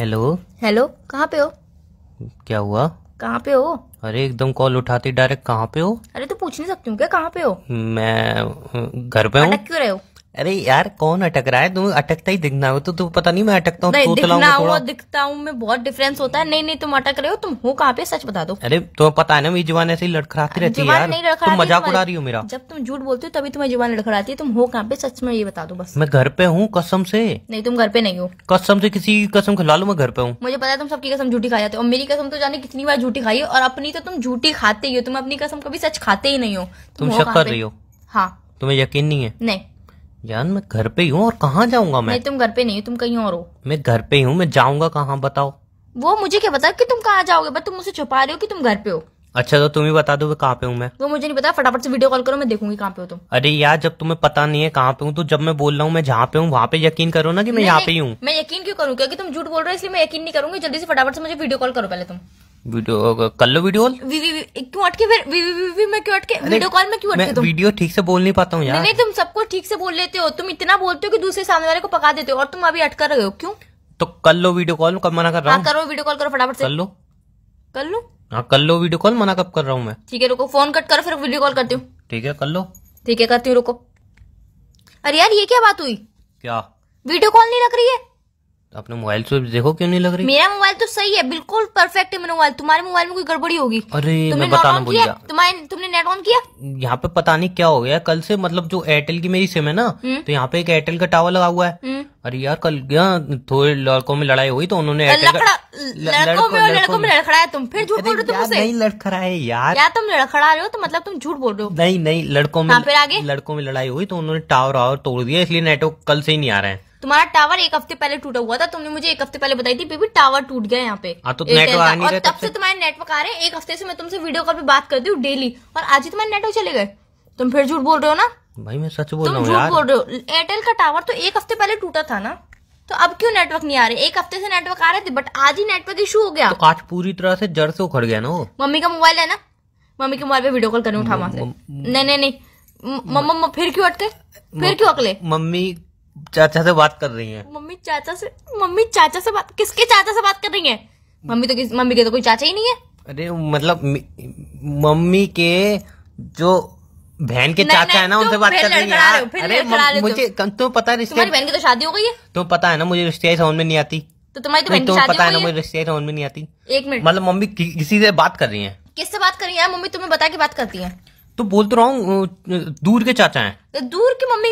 Hello hello कहाँ पे हो? क्या हुआ? कहाँ पे हो? अरे एकदम कॉल उठाती डायरेक्ट कहाँ पे हो? अरे तो पूछ नहीं सकती हूँ क्या? कहाँ पे हो? मैं घर पे हूँ। क्यों रहे हो? अरे यार कौन अटक रहा है? तुम अटकता ही दिखना हो तो तुम्हें पता नहीं मैं अटकता हूँ दिखना हुआ दिखता हूँ मैं बहुत डिफरेंस होता है। नहीं नहीं तुम अटक रहे हो तुम हो कहाँ पे सच बता दो। अरे तुम्हें पता है ना मेरी ज़ुबान ऐसे ही लड़खड़ाती रहती है यार। नहीं तुम मज़ाक उड़ा रही हो मेरा। जब तुम झूठ बोलते हो तभी तुम्हें ज़ुबान लड़खड़ाती है। तुम हो कहाँ पे सच में ये बता दो बस। मैं घर पे हूँ कसम से। नहीं तुम घर पे नहीं हो। कसम से किसी की कसम खिला लो मैं घर पे हूँ। मुझे पता है तुम सबकी कसम झूठी खा जाते हो। और मेरी कसम तो जाने कितनी बार झूठी खाई और अपनी तो तुम झूठी खाते ही हो। तुम अपनी कसम कभी सच खाते ही नहीं हो। तुम शक कर? रही हो। हाँ। तुम्हें यकीन नहीं है? नहीं। यार मैं घर पे ही हूँ और कहाँ जाऊँगा मैं? नहीं तुम घर पे नहीं हो तुम कहीं और हो। मैं घर पे ही हूँ मैं जाऊँगा कहाँ बताओ। वो मुझे क्या पता कि तुम कहाँ जाओगे? बस तुम मुझसे छुपा रहे हो कि तुम घर पे हो। अच्छा तो तुम ही बता दो मैं कहाँ पे हूँ मैं? वो मुझे नहीं पता फटाफट से वीडियो कॉल करो मैं देखूँगी कहाँ पे हो तुम। अरे यार जब तुम्हें पता नहीं है कहाँ पे हूँ तो जब मैं बोल रहा हूँ मैं जहाँ पे हूँ वहाँ पे यकीन करो ना कि मैं यहाँ पे ही हूँ। मैं यकीन क्यों करूँ? क्योंकि तुम झूठ बोल रहे हो इसलिए मैं यकीन नहीं करूँगी। जल्दी से फटाफट से मुझे वीडियो कॉल करो पहले तुम। वीडियो कर लो वीडियो क्यों अटके फिर? में क्यों अटके? वीडियो कॉल में क्यों अटके तुम? वीडियो ठीक से बोल नहीं पाता हूँ यार। नहीं तुम सबको ठीक से बोल लेते हो। तुम इतना बोलते हो कि दूसरे सामने वाले को पका देते हो और तुम अभी अटका रहे हो। क्यों? तो कर लो वीडियो कॉल कब मना कर रहा हाँ हूँ? करो वीडियो कॉल करो फटाफट कर लो। कर लो। हाँ कर लो वीडियो कॉल मना कब कर रहा हूँ मैं? ठीक है रुको फ़ोन कट करो फिर वीडियो कॉल करती हूँ। ठीक है कर लो। ठीक है करती हूँ रुको। अरे यार ये क्या बात हुई? क्या? वीडियो कॉल नहीं लग रही है? अपने मोबाइल से देखो क्यों नहीं लग रही? मेरा मोबाइल तो सही है बिल्कुल परफेक्ट है मेरा मोबाइल। तुम्हारे मोबाइल में कोई गड़बड़ी होगी। अरे तुमने मैं बताना भूल गया। तुम्हारे तुमने नेट ऑन किया? यहाँ पे पता नहीं क्या हो गया। कल से मतलब जो एयरटेल की मेरी सिम है ना तो यहाँ पे एक एयरटेल का टावर लगा हुआ है। हम्म। अरे यार कल थोड़े लड़कों में लड़ाई हुई तो उन्होंने लड़कों में लड़कों में तुम। फिर झूठ बोल रहे हो नहीं यार। तुम लड़खड़ा रहे हो तो मतलब तुम झूठ बोल रहे हो। नहीं नहीं लड़कों में हाँ, फिर आगे? लड़कों में लड़ाई हुई तो उन्होंने टावर और तोड़ दिया इसलिए नेटवर्क कल से ही नहीं आ रहे हैं। तुम्हारा टावर एक हफ़्ते पहले टूटा हुआ था तुमने मुझे एक हफ़्ते पहले बताई थी बेबी टावर टूट गया यहाँ पे। हाँ, तो Airtel नेटवर्क और तब से तुम्हारे नेटवर्क आ रहे हैं एक हफ़्ते से मैं तुमसे वीडियो कॉल पे बात करती हूँ डेली और आज ही तुम्हारे नेटवर्क चले गए। तुम फिर झूठ बोल रहे हो ना? भाई मैं सच बोल रहा हूँ झूठ बोल रहे हो। एयरटेल का टावर तो एक हफ़्ते पहले टूटा था ना? तो अब क्यों नेटवर्क नहीं आ रहे? एक हफ़्ते से नेटवर्क आ रहे थे बट आज ही नेटवर्क इशू हो गया। तो आज पूरी तरह से जड़ से उखड़ गया ना वो? मम्मी का मोबाइल है ना? मम्मी के मोबाइल पे वीडियो कॉल करने उठा वहाँ से। नहीं नहीं नहीं। मम्मा फिर क्यों अटके? फिर क्यों अकले? मम्मी चाचा से बात कर रही है। मम्मी चाचा से मम्मी चाचा से बात किसके चाचा से बात कर रही है? मम्मी तो किस मम्मी के तो कोई चाचा ही नहीं है। अरे मतलब मम्मी के जो बहन के चाचा है ना उनसे बात कर रही है। अरे हो मुझे तुम्हें पता है रिश्ते तुम्हारी बहन की तो शादी हो गई है? तुम्हें पता है ना मुझे रिश्ते समझ में नहीं आती। तो तुम्हारी तो बहन की तुम्हें शादी पता है ना मुझे रिश्ते समझ में नहीं आती। एक मिनट। मतलब मम्मी किसी से बात कर रही है। किससे बात कर रही है? मम्मी तुम्हें बता के बात करती है। तो बोल तो रहा हूँ दूर के चाचा हैं। तो दूर की मम्मी